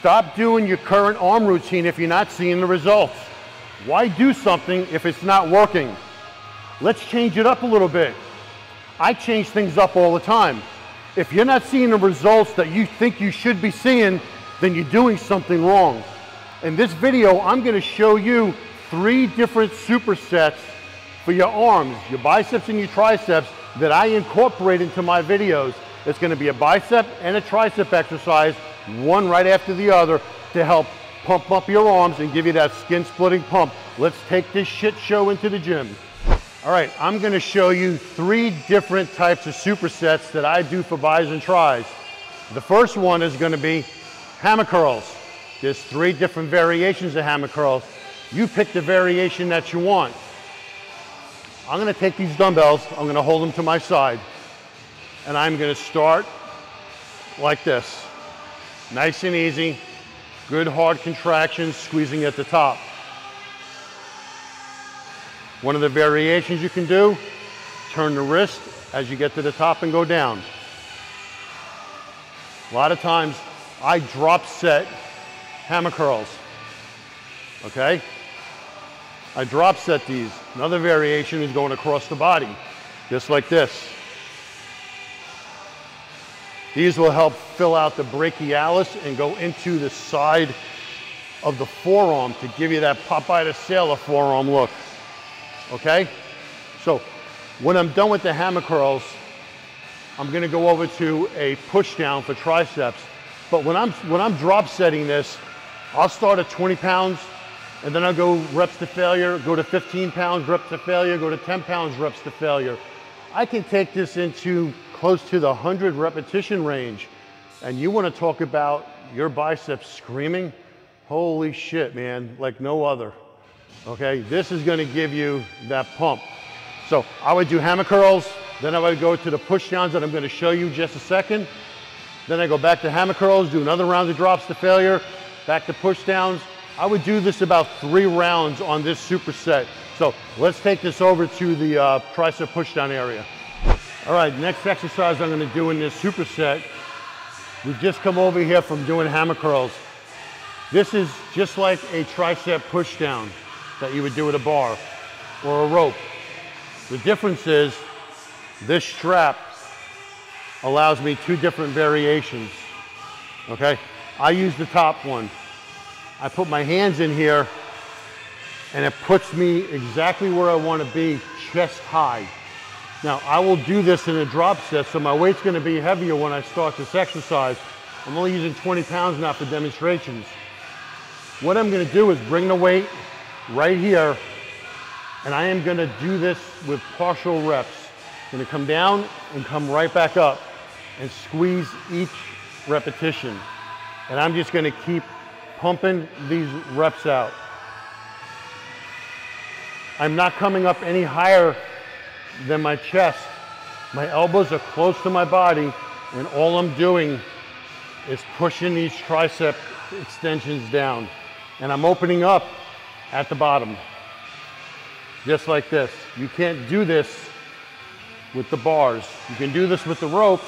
Stop doing your current arm routine if you're not seeing the results. Why do something if it's not working? Let's change it up a little bit. I change things up all the time. If you're not seeing the results that you think you should be seeing, then you're doing something wrong. In this video, I'm gonna show you three different supersets for your arms, your biceps and your triceps that I incorporate into my videos. It's gonna be a bicep and a tricep exercise, one right after the other to help pump up your arms and give you that skin splitting pump. Let's take this shit show into the gym. All right, I'm gonna show you three different types of supersets that I do for bis and tris. The first one is gonna be hammer curls. There's three different variations of hammer curls. You pick the variation that you want. I'm gonna take these dumbbells, I'm gonna hold them to my side, and I'm gonna start like this. Nice and easy, good hard contractions, squeezing at the top. One of the variations you can do, turn the wrist as you get to the top and go down. A lot of times I drop set hammer curls, okay? I drop set these. Another variation is going across the body, just like this. These will help fill out the brachialis and go into the side of the forearm to give you that Popeye the Sailor forearm look, okay? So when I'm done with the hammer curls, I'm gonna go over to a push down for triceps. But when I'm, when I'm drop setting this, I'll start at 20 pounds and then I'll go reps to failure, go to 15 pounds, reps to failure, go to 10 pounds, reps to failure. I can take this into close to the 100 repetition range. And you wanna talk about your biceps screaming? Holy shit, man, like no other. Okay, this is gonna give you that pump. So I would do hammer curls, then I would go to the push downs that I'm gonna show you just a second. Then I go back to hammer curls, do another round of drops to failure, back to push downs. I would do this about three rounds on this superset. So let's take this over to the uh, tricep push down area. All right, next exercise I'm gonna do in this superset, we've just come over here from doing hammer curls. This is just like a tricep pushdown that you would do with a bar or a rope. The difference is this strap allows me two different variations, okay? I use the top one. I put my hands in here and it puts me exactly where I wanna be, chest high. Now, I will do this in a drop set, so my weight's gonna be heavier when I start this exercise. I'm only using 20 pounds now for demonstrations. What I'm gonna do is bring the weight right here, and I am gonna do this with partial reps. I'm gonna come down and come right back up and squeeze each repetition. And I'm just gonna keep pumping these reps out. I'm not coming up any higher than my chest. My elbows are close to my body and all I'm doing is pushing these tricep extensions down. And I'm opening up at the bottom, just like this. You can't do this with the bars. You can do this with the rope,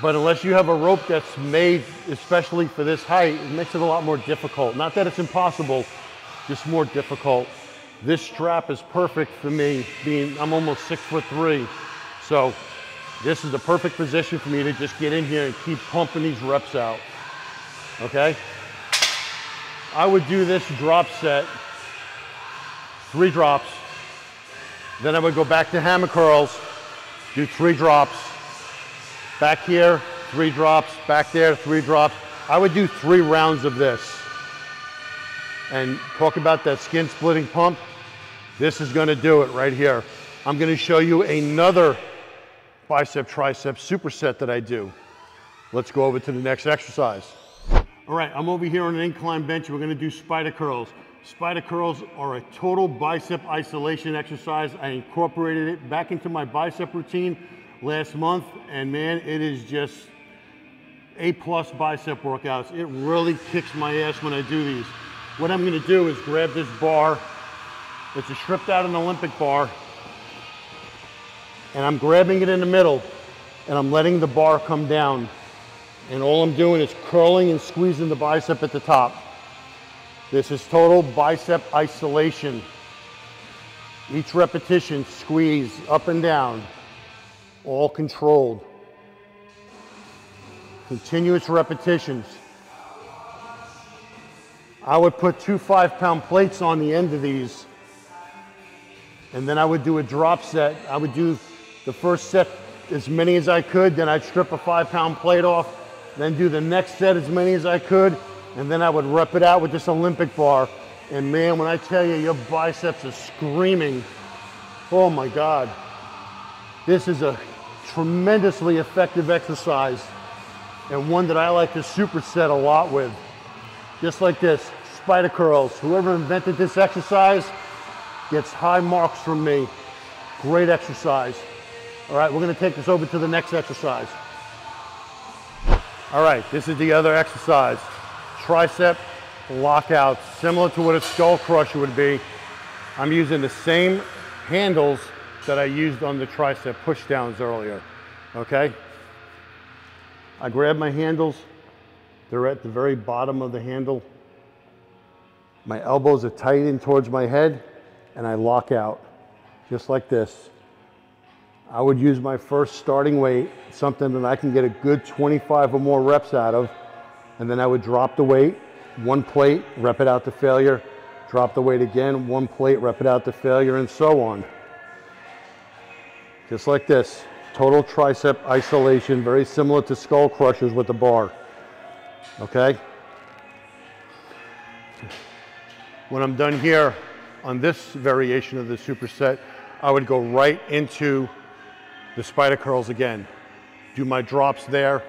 but unless you have a rope that's made especially for this height, it makes it a lot more difficult. Not that it's impossible, just more difficult. This strap is perfect for me, being I'm almost six foot three. So this is the perfect position for me to just get in here and keep pumping these reps out, okay? I would do this drop set, three drops. Then I would go back to hammer curls, do three drops. Back here, three drops. Back there, three drops. I would do three rounds of this. And talk about that skin splitting pump. This is gonna do it right here. I'm gonna show you another bicep tricep superset that I do. Let's go over to the next exercise. All right, I'm over here on an incline bench. We're gonna do spider curls. Spider curls are a total bicep isolation exercise. I incorporated it back into my bicep routine last month, and man, it is just A plus bicep workouts. It really kicks my ass when I do these. What I'm gonna do is grab this bar. It's a stripped out an Olympic bar, and I'm grabbing it in the middle, and I'm letting the bar come down And all I'm doing is curling and squeezing the bicep at the top. This is total bicep isolation. Each repetition, squeeze up and down, all controlled. Continuous repetitions. I would put two five pound plates on the end of these and then I would do a drop set. I would do the first set as many as I could, then I'd strip a five pound plate off, then do the next set as many as I could, and then I would rep it out with this Olympic bar. And man, when I tell you your biceps are screaming, oh my God. This is a tremendously effective exercise and one that I like to superset a lot with. Just like this, spider curls. Whoever invented this exercise gets high marks from me. Great exercise. All right, we're gonna take this over to the next exercise. All right, this is the other exercise. Tricep lockout, similar to what a skull crusher would be. I'm using the same handles that I used on the tricep pushdowns earlier, okay? I grab my handles. They're at the very bottom of the handle. My elbows are tight in towards my head and I lock out just like this. I would use my first starting weight, something that I can get a good 25 or more reps out of, and then I would drop the weight, one plate, rep it out to failure, drop the weight again, one plate, rep it out to failure, and so on. Just like this. Total tricep isolation, very similar to skull crushers with the bar. Okay? When I'm done here, on this variation of the superset, I would go right into the spider curls again. Do my drops there,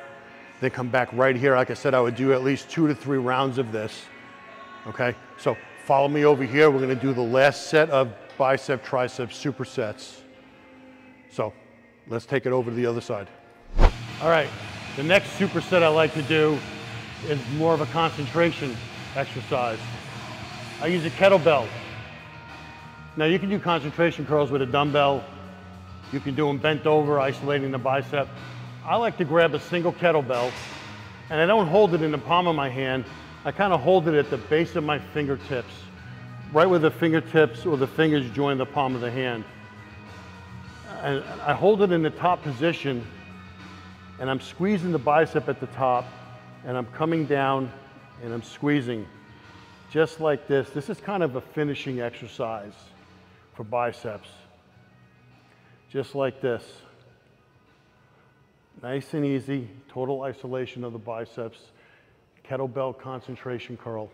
then come back right here. Like I said, I would do at least two to three rounds of this. Okay, so follow me over here. We're gonna do the last set of bicep, tricep supersets. So let's take it over to the other side. All right, the next superset I like to do is more of a concentration exercise. I use a kettlebell. Now you can do concentration curls with a dumbbell. You can do them bent over, isolating the bicep. I like to grab a single kettlebell and I don't hold it in the palm of my hand. I kind of hold it at the base of my fingertips, right where the fingertips or the fingers join the palm of the hand. And I hold it in the top position and I'm squeezing the bicep at the top and I'm coming down and I'm squeezing just like this. This is kind of a finishing exercise for biceps. Just like this. Nice and easy, total isolation of the biceps, kettlebell concentration curl.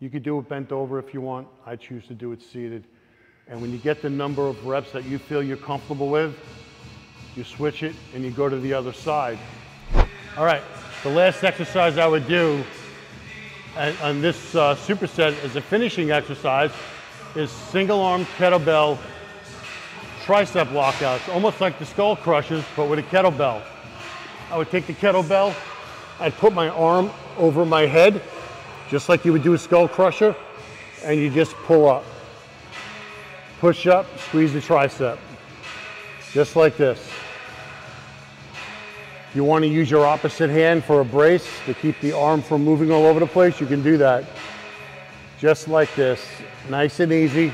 You could do it bent over if you want. I choose to do it seated. And when you get the number of reps that you feel you're comfortable with, you switch it and you go to the other side. All right, the last exercise I would do on this uh, superset is a finishing exercise is single arm kettlebell tricep lockouts, almost like the skull crushers, but with a kettlebell. I would take the kettlebell, I'd put my arm over my head, just like you would do a skull crusher, and you just pull up. Push up, squeeze the tricep, just like this. If you want to use your opposite hand for a brace to keep the arm from moving all over the place, you can do that. Just like this nice and easy.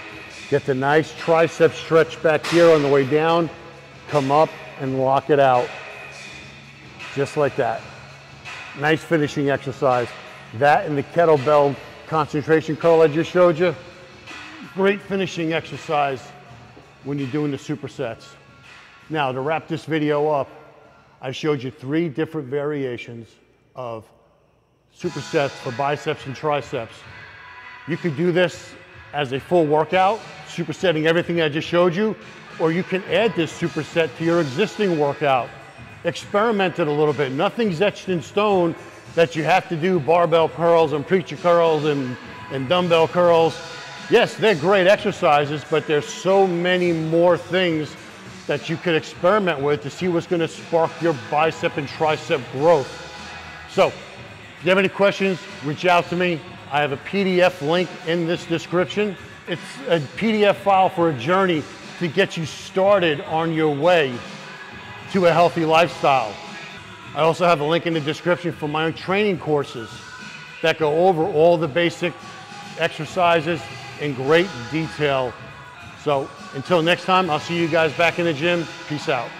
Get the nice tricep stretch back here on the way down, come up and lock it out. Just like that. Nice finishing exercise. That and the kettlebell concentration curl I just showed you. Great finishing exercise when you're doing the supersets. Now to wrap this video up, I showed you three different variations of supersets for biceps and triceps. You could do this as a full workout, supersetting everything I just showed you, or you can add this superset to your existing workout. Experiment it a little bit. Nothing's etched in stone that you have to do barbell curls and preacher curls and, and dumbbell curls. Yes, they're great exercises, but there's so many more things that you could experiment with to see what's gonna spark your bicep and tricep growth. So, if you have any questions, reach out to me. I have a PDF link in this description. It's a PDF file for a journey to get you started on your way to a healthy lifestyle. I also have a link in the description for my own training courses that go over all the basic exercises in great detail. So until next time, I'll see you guys back in the gym. Peace out.